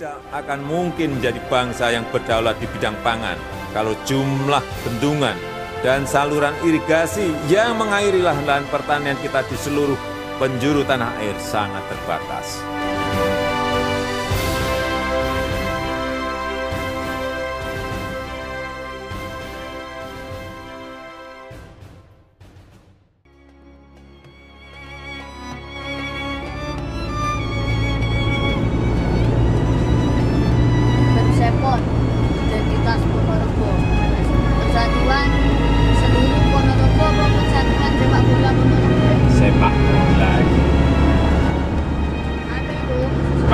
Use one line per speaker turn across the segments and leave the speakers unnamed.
tidak akan mungkin menjadi bangsa yang berdaulat di bidang pangan kalau jumlah bendungan dan saluran irigasi yang mengairi lahan-lahan pertanian kita di seluruh penjuru tanah air sangat terbatas.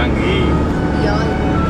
养鱼。养鱼。